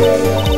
Música